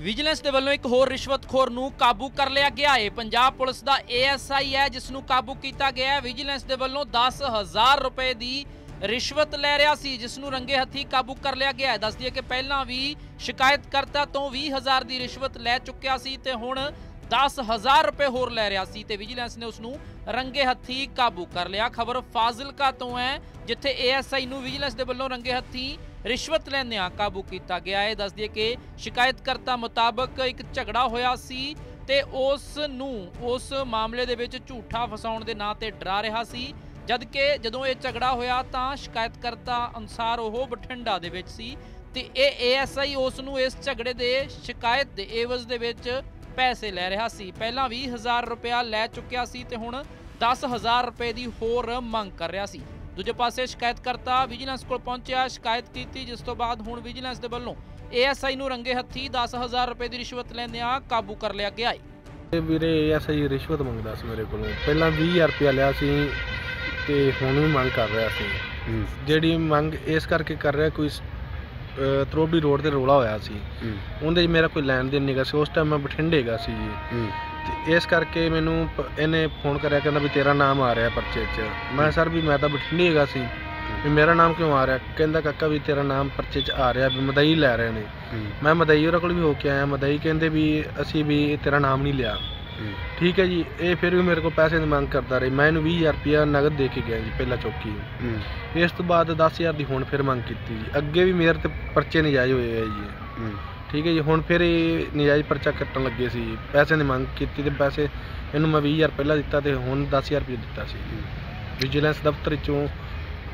Vigilance ਦੇ ਵੱਲੋਂ ਇੱਕ ਹੋਰ ਰਿਸ਼ਵਤਖੋਰ ਨੂੰ ਕਾਬੂ ਕਰ ਲਿਆ ਗਿਆ ਹੈ ਪੰਜਾਬ ਪੁਲਿਸ ਦਾ ਏਐਸਆਈ ਹੈ, ਜਿਸ ਨੂੰ ਕਾਬੂ ਕੀਤਾ ਗਿਆ ਹੈ। ਵਿਜੀਲੈਂਸ ਦੇ ਵੱਲੋਂ 10000 ਰੁਪਏ ਦੀ ਰਿਸ਼ਵਤ ਲੈ ਰਿਹਾ ਸੀ, ਜਿਸ ਨੂੰ ਰੰਗੇ ਹੱਥੀ ਕਾਬੂ ਕਰ ਲਿਆ ਗਿਆ ਹੈ। ਦੱਸ ਦਈਏ ਕਿ ਪਹਿਲਾਂ ਵੀ ਸ਼ਿਕਾਇਤਕਰਤਾ ਤੋਂ 20000 ਦੀ ਰਿਸ਼ਵਤ ਲੈ ਚੁੱਕਿਆ ਸੀ ਤੇ ਹੁਣ 10000 ਰੁਪਏ ਹੋਰ ਲੈ ਰਿਹਾ ਸੀ ਤੇ ਵਿਜੀਲੈਂਸ ਨੇ ਉਸ ਨੂੰ ਰੰਗੇ ਹੱਥੀ ਕਾਬੂ ਕਰ ਲਿਆ। ਖਬਰ ਫਾਜ਼ਿਲਕਾ ਤੋਂ ਹੈ, ਜਿੱਥੇ ਏਐਸਆਈ ਨੂੰ ਵਿਜੀਲੈਂਸ ਦੇ ਵੱਲੋਂ ਰੰਗੇ ਹੱਥੀ ਰਿਸ਼ਵਤ ਲੈਂਦਿਆਂ ਕਾਬੂ ਕੀਤਾ ਗਿਆ। ਹੈ ਦੱਸ ਦਈਏ ਕਿ ਸ਼ਿਕਾਇਤਕਰਤਾ ਮੁਤਾਬਕ ਇੱਕ ਝਗੜਾ ਹੋਇਆ ਸੀ ਤੇ ਉਸ ਨੂੰ ਉਸ ਮਾਮਲੇ ਦੇ ਵਿੱਚ ਝੂਠਾ ਫਸਾਉਣ ਦੇ ਨਾਂ ਤੇ ਡਰਾ ਰਿਹਾ ਸੀ। ਜਦ ਕਿ ਜਦੋਂ ਇਹ ਝਗੜਾ ਹੋਇਆ ਤਾਂ ਸ਼ਿਕਾਇਤਕਰਤਾ ਅਨੁਸਾਰ ਉਹ ਬਠਿੰਡਾ ਦੇ ਵਿੱਚ ਸੀ ਤੇ ਇਹ ਏਐਸਆਈ ਉਸ ਨੂੰ ਇਸ ਝਗੜੇ ਦੇ ਸ਼ਿਕਾਇਤ ਦੇ ਏਵਜ਼ ਦੇ ਵਿੱਚ ਪੈਸੇ ਲੈ ਰਿਹਾ ਸੀ। ਪਹਿਲਾਂ 20000 ਰੁਪਇਆ ਲੈ ਚੁੱਕਿਆ ਸੀ ਤੇ ਹੁਣ 10000 ਰੁਪਏ ਦੀ ਹੋਰ ਮੰਗ ਕਰ ਰਿਹਾ ਸੀ। ਦੂਜੇ ਪਾਸੇ ਸ਼ਿਕਾਇਤਕਰਤਾ ਵਿਜੀਲੈਂਸ ਕੋਲ ਪਹੁੰਚਿਆ ਸ਼ਿਕਾਇਤ ਕੀਤੀ ਜਿਸ ਤੋਂ ਬਾਅਦ ਹੁਣ ਵਿਜੀਲੈਂਸ ਦੇ ਵੱਲੋਂ ਏਐਸਆਈ ਨੂੰ ਰੰਗੇ ਹੱਥੀ 10000 ਰੁਪਏ ਦੀ ਰਿਸ਼ਵਤ ਲੈਂਦਿਆਂ ਕਾਬੂ ਕਰ ਲਿਆ ਗਿਆ ਹੈ। ਵੀਰੇ ਐਸਾ ਹੀ ਰਿਸ਼ਵਤ ਮੰਗਦਾ ਸੀ ਮੇਰੇ ਕੋਲੋਂ। ਪਹਿਲਾਂ 20000 ਰੁਪਇਆ ਲਿਆ ਸੀ ਤੇ ਹੁਣ ਵੀ ਮੰਗ ਕਰ ਰਿਹਾ ਸੀ। ਜਿਹੜੀ ਮੰਗ ਇਸ ਕਰਕੇ ਕਰ ਰਿਹਾ ਕੋਈ ਤਰੋਬੀ ਰੋਡ ਤੇ ਰੋਲਾ ਹੋਇਆ ਸੀ। ਉਹਦੇ 'ਚ ਮੇਰਾ ਕੋਈ ਲੈਣ ਦੇਣ ਨਹੀਂਗਾ ਸੀ। ਉਸ ਟਾਈਮ ਮੈਂ ਬਠਿੰਡੇ ਗਾ ਸੀ ਜੀ। ਤੇ ਇਸ ਕਰਕੇ ਮੈਨੂੰ ਪ- ਇਹਨੇ ਫੋਨ ਕਰਿਆ ਕਹਿੰਦਾ ਵੀ ਤੇਰਾ ਨਾਮ ਆ ਰਿਹਾ ਪਰਚੇ 'ਚ। ਮੈਂ ਸਰ ਵੀ ਮੈਂ ਤਾਂ ਬਠਿੰਡੇ ਹੈਗਾ ਸੀ। ਵੀ ਮੇਰਾ ਨਾਮ ਕਿਉਂ ਆ ਰਿਹਾ? ਕਹਿੰਦਾ ਕਾਕਾ ਵੀ ਤੇਰਾ ਨਾਮ ਪਰਚੇ 'ਚ ਆ ਰਿਹਾ ਵੀ ਮਦਈ ਲੈ ਰਹੇ ਨੇ। ਮੈਂ ਮਦਈ ਉਹਨਾਂ ਕੋਲ ਵੀ ਹੋ ਕੇ ਆਇਆ। ਮਦਈ ਕਹਿੰਦੇ ਵੀ ਅਸੀਂ ਵੀ ਤੇਰਾ ਨਾਮ ਨਹੀਂ ਲਿਆ। ਠੀਕ ਹੈ ਜੀ। ਇਹ ਫਿਰ ਵੀ ਮੇਰੇ ਕੋਲ ਪੈਸੇ ਦੀ ਮੰਗ ਕਰਦਾ ਰਹੀ। ਮੈਂ ਇਹਨੂੰ 20000 ਰੁਪਇਆ ਨਗਦ ਦੇ ਕੇ ਗਿਆ ਜੀ ਪਹਿਲਾਂ ਚੌਕੀ ਇਸ ਤੋਂ ਬਾਅਦ 10000 ਦੀ ਹੁਣ ਫਿਰ ਮੰਗ ਕੀਤੀ ਜੀ। ਅੱਗੇ ਵੀ ਮੇਰੇ ਤੇ ਪਰਚੇ ਨਜਾਇਜ਼ ਹੋਏ ਆ ਜੀ ਠੀਕ ਹੈ ਜੀ ਹੁਣ ਫਿਰ ਇਹ ਨਜਾਇਜ਼ ਪਰਚਾ ਕੱਟਣ ਲੱਗੇ ਸੀ। ਪੈਸੇ ਦੀ ਮੰਗ ਕੀਤੀ ਤੇ ਪੈਸੇ ਇਹਨੂੰ ਮੈਂ 20000 ਪਹਿਲਾਂ ਦਿੱਤਾ ਤੇ ਹੁਣ 10000 ਰੁਪਏ ਦਿੱਤਾ ਸੀ। ਵਿਜੀਲੈਂਸ ਦਫ਼ਤਰ ਚੋਂ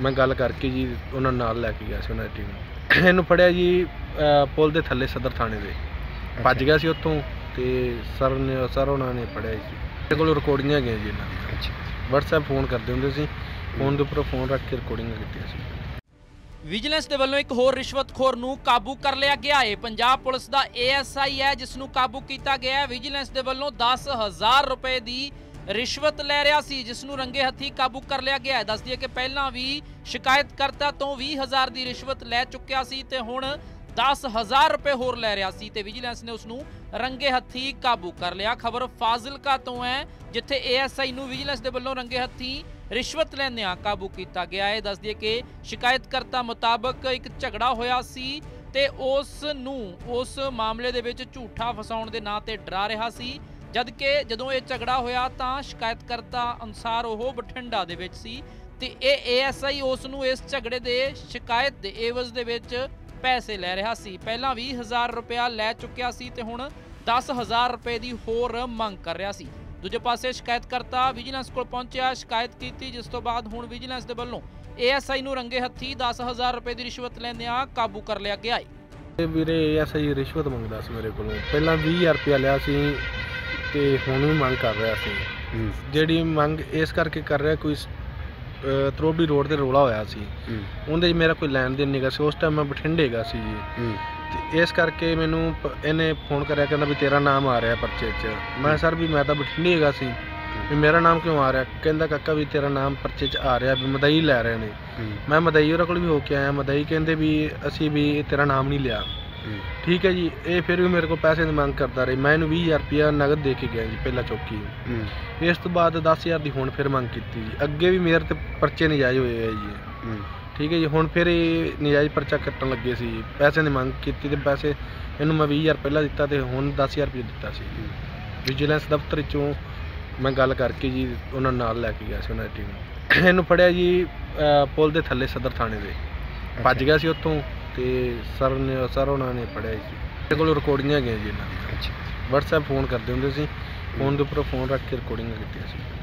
ਮੈਂ ਗੱਲ ਕਰਕੇ ਜੀ ਉਹਨਾਂ ਨੂੰ ਨਾਲ ਲੈ ਕੇ ਗਿਆ ਸੀ ਉਹਨਾਂ ਦੀ ਟੀਮ ਇਹਨੂੰ ਫੜਿਆ ਜੀ ਅਹ, ਪੁਲ ਦੇ ਥੱਲੇ ਸਦਰ ਥਾਣੇ ਦੇ। ਭੱਜ ਗਿਆ ਸੀ ਉੱਥੋਂ ਤੇ ਸਰ ਨੇ ਸਰ ਉਹਨਾਂ ਨੇ ਫੜਿਆ ਜੀ। ਮੇਰੇ ਕੋਲ ਰਿਕਾਰਡਿੰਗਾਂ ਗਈਆਂ ਜੀ ਇਹਨਾਂ ਦੀਆਂ। WhatsApp ਫੋਨ ਕਰਦੇ ਹੁੰਦੇ ਸੀ। ਫੋਨ ਦੇ ਉੱਪਰ ਫੋਨ ਰੱਖ ਕੇ ਰਿਕਾਰਡਿੰਗਾਂ ਕੀਤੀਆਂ ਸੀ। ਵਿਜੀਲੈਂਸ ਦੇ ਵੱਲੋਂ ਇੱਕ ਹੋਰ ਰਿਸ਼ਵਤਖੋਰ ਨੂੰ ਕਾਬੂ ਕਰ ਲਿਆ ਗਿਆ ਹੈ ਪੰਜਾਬ ਪੁਲਿਸ ਦਾ ਏਐਸਆਈ ਹੈ, ਜਿਸ ਨੂੰ ਕਾਬੂ ਕੀਤਾ ਗਿਆ ਹੈ। ਵਿਜੀਲੈਂਸ ਦੇ ਵੱਲੋਂ 10000 ਰੁਪਏ ਦੀ ਰਿਸ਼ਵਤ ਲੈ ਰਿਹਾ ਸੀ, ਜਿਸ ਨੂੰ ਰੰਗੇ ਹੱਥੀ ਕਾਬੂ ਕਰ ਲਿਆ ਗਿਆ ਹੈ। ਦੱਸ ਦਈਏ ਕਿ ਪਹਿਲਾਂ ਵੀ ਸ਼ਿਕਾਇਤਕਰਤਾ ਤੋਂ 20000 ਦੀ ਰਿਸ਼ਵਤ ਲੈ ਚੁੱਕਿਆ ਸੀ ਤੇ ਹੁਣ 10000 ਰੁਪਏ ਹੋਰ ਲੈ ਰਿਹਾ ਸੀ ਤੇ ਵਿਜੀਲੈਂਸ ਨੇ ਉਸ ਨੂੰ ਰੰਗੇ ਹੱਥੀ ਕਾਬੂ ਕਰ ਲਿਆ। ਖਬਰ ਫਾਜ਼ਿਲਕਾ ਤੋਂ ਹੈ, ਜਿੱਥੇ ਏਐਸਆਈ ਨੂੰ ਵਿਜੀਲੈਂਸ ਦੇ ਵੱਲੋਂ ਰੰਗੇ ਹੱਥੀ ਰਿਸ਼ਵਤ ਲੈਂਦਿਆਂ ਕਾਬੂ ਕੀਤਾ ਗਿਆ ਹੈ। ਦੱਸ ਦਈਏ ਕਿ ਸ਼ਿਕਾਇਤਕਰਤਾ ਮੁਤਾਬਕ ਇੱਕ ਝਗੜਾ ਹੋਇਆ ਸੀ ਤੇ ਉਸ ਨੂੰ ਉਸ ਮਾਮਲੇ ਦੇ ਵਿੱਚ ਝੂਠਾ ਫਸਾਉਣ ਦੇ ਨਾਂ ਤੇ ਡਰਾ ਰਿਹਾ ਸੀ। ਜਦ ਕਿ ਜਦੋਂ ਇਹ ਝਗੜਾ ਹੋਇਆ ਤਾਂ ਸ਼ਿਕਾਇਤਕਰਤਾ ਅਨੁਸਾਰ ਉਹ ਬਠਿੰਡਾ ਦੇ ਵਿੱਚ ਸੀ ਤੇ ਇਹ ਏਐਸਆਈ ਉਸ ਨੂੰ ਇਸ ਝਗੜੇ ਦੇ ਸ਼ਿਕਾਇਤ ਦੇ ਏਵਜ਼ ਦੇ ਵਿੱਚ ਪੈਸੇ ਲੈ ਰਿਹਾ ਸੀ। ਪਹਿਲਾਂ 20000 ਰੁਪਇਆ ਲੈ ਚੁੱਕਿਆ ਸੀ ਤੇ ਹੁਣ 10000 ਰੁਪਏ ਦੀ ਹੋਰ ਮੰਗ ਕਰ ਰਿਹਾ ਸੀ। ਦੂਜੇ ਪਾਸੇ ਸ਼ਿਕਾਇਤਕਰਤਾ ਵਿਜੀਲੈਂਸ ਕੋਲ ਪਹੁੰਚਿਆ ਸ਼ਿਕਾਇਤ ਕੀਤੀ ਜਿਸ ਤੋਂ ਬਾਅਦ ਹੁਣ ਵਿਜੀਲੈਂਸ ਦੇ ਵੱਲੋਂ ਏਐਸਆਈ ਨੂੰ ਰੰਗੇ ਹੱਥੀ 10000 ਰੁਪਏ ਦੀ ਰਿਸ਼ਵਤ ਲੈਂਦਿਆਂ ਕਾਬੂ ਕਰ ਲਿਆ ਗਿਆ ਹੈ। ਵੀਰੇ ਐਸਾ ਹੀ ਰਿਸ਼ਵਤ ਮੰਗਦਾ ਸੀ ਮੇਰੇ ਕੋਲੋਂ। ਪਹਿਲਾਂ 20000 ਰੁਪਇਆ ਲਿਆ ਸੀ ਤੇ ਹੁਣ ਵੀ ਮੰਗ ਕਰ ਰਿਹਾ ਸੀ। ਜਿਹੜੀ ਮੰਗ ਇਸ ਕਰਕੇ ਕਰ ਰਿਹਾ ਕੋਈ ਤਰੋਬੀ ਰੋਡ ਤੇ ਰੋਲਾ ਹੋਇਆ ਸੀ। ਉਹਦੇ 'ਚ ਮੇਰਾ ਕੋਈ ਲੈਣ ਦੇਣ ਨਹੀਂਗਾ ਸੀ। ਉਸ ਟਾਈਮ ਮੈਂ ਬਠਿੰਡੇ ਗਾ ਸੀ ਜੀ। ਤੇ ਇਸ ਕਰਕੇ ਮੈਨੂੰ ਪ- ਇਹਨੇ ਫੋਨ ਕਰਿਆ ਕਹਿੰਦਾ ਵੀ ਤੇਰਾ ਨਾਮ ਆ ਰਿਹਾ ਪਰਚੇ 'ਚ। ਮੈਂ ਸਰ ਵੀ ਮੈਂ ਤਾਂ ਬਠਿੰਡੇ ਹੈਗਾ ਸੀ। ਵੀ ਮੇਰਾ ਨਾਮ ਕਿਉਂ ਆ ਰਿਹਾ? ਕਹਿੰਦਾ ਕਾਕਾ ਵੀ ਤੇਰਾ ਨਾਮ ਪਰਚੇ 'ਚ ਆ ਰਿਹਾ ਵੀ ਮਦਈ ਲੈ ਰਹੇ ਨੇ। ਮੈਂ ਮਦਈ ਉਹਨਾਂ ਕੋਲ ਵੀ ਹੋ ਕੇ ਆਇਆ। ਮਦਈ ਕਹਿੰਦੇ ਵੀ ਅਸੀਂ ਵੀ ਤੇਰਾ ਨਾਮ ਨਹੀਂ ਲਿਆ। ਠੀਕ ਹੈ ਜੀ। ਇਹ ਫਿਰ ਵੀ ਮੇਰੇ ਕੋਲ ਪੈਸੇ ਦੀ ਮੰਗ ਕਰਦਾ ਰਹੀ। ਮੈਂ ਇਹਨੂੰ 20000 ਰੁਪਇਆ ਨਗਦ ਦੇ ਕੇ ਗਿਆ ਜੀ ਪਹਿਲਾਂ ਚੌਕੀ ਇਸ ਤੋਂ ਬਾਅਦ 10000 ਦੀ ਹੁਣ ਫਿਰ ਮੰਗ ਕੀਤੀ ਜੀ। ਅੱਗੇ ਵੀ ਮੇਰੇ ਤੇ ਪਰਚੇ ਨਜਾਇਜ਼ ਹੋਏ ਆ ਜੀ ਠੀਕ ਹੈ ਜੀ ਹੁਣ ਫਿਰ ਇਹ ਨਜਾਇਜ਼ ਪਰਚਾ ਕੱਟਣ ਲੱਗੇ ਸੀ ਪੈਸੇ ਦੀ ਮੰਗ ਕੀਤੀ ਤੇ ਪੈਸੇ ਇਹਨੂੰ ਮੈਂ 20000 ਪਹਿਲਾਂ ਦਿੱਤਾ ਤੇ ਹੁਣ 10000 ਰੁਪਏ ਦਿੱਤਾ ਸੀ ਵਿਜੀਲੈਂਸ ਦਫ਼ਤਰ ਚੋਂ ਮੈਂ ਗੱਲ ਕਰਕੇ ਜੀ ਉਹਨਾਂ ਨੂੰ ਨਾਲ ਲੈ ਕੇ ਗਿਆ ਸੀ ਉਹਨਾਂ ਦੀ ਟੀਮ ਇਹਨੂੰ ਫੜਿਆ ਜੀ ਅਹ, ਪੁਲ ਦੇ ਥੱਲੇ ਸਦਰ ਥਾਣੇ ਦੇ। ਭੱਜ ਗਿਆ ਸੀ ਉੱਥੋਂ ਤੇ ਸਰ ਨੇ ਸਰ ਉਹਨਾਂ ਨੇ ਫੜਿਆ ਜੀ। ਮੇਰੇ ਕੋਲ ਰਿਕਾਰਡਿੰਗਾਂ ਗਈਆਂ ਜੀ ਇਹਨਾਂ ਦੀਆਂ। WhatsApp ਫੋਨ ਕਰਦੇ ਹੁੰਦੇ ਸੀ। ਫੋਨ ਦੇ ਉੱਪਰ ਫੋਨ ਰੱਖ ਕੇ ਰਿਕਾਰਡਿੰਗਾਂ ਕੀਤੀਆਂ ਸੀ।